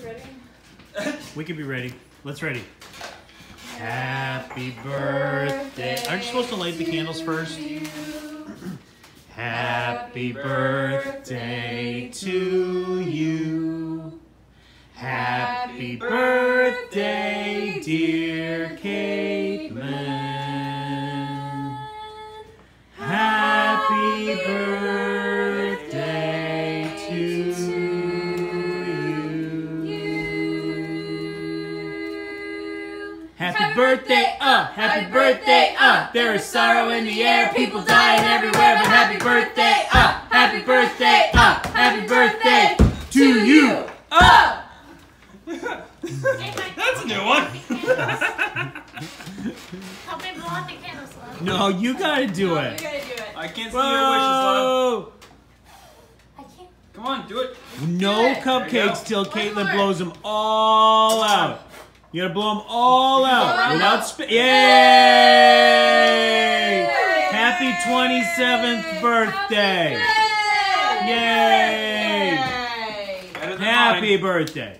we ready? We can be ready. Let's ready. Happy birthday. Aren't you supposed to light the candles first? Happy birthday to you. Happy birthday, dear Caitlin. Happy birthday, uh, happy birthday, uh. There is sorrow in the air, people dying everywhere, but happy birthday, uh, happy birthday, uh, happy birthday to you, uh. That's a new one. Help me blow out the candles, love. No, you gotta do You it. gotta do it. I can't see your wishes, love. Whoa! I can't. Come on, do it. No Do it. cupcakes There you go. till One Caitlin more. blows them all out. You gotta blow them all out Blow 'em without out. spit. Yay! Happy 27th birthday! Yay! Yay! Happy mine. birthday!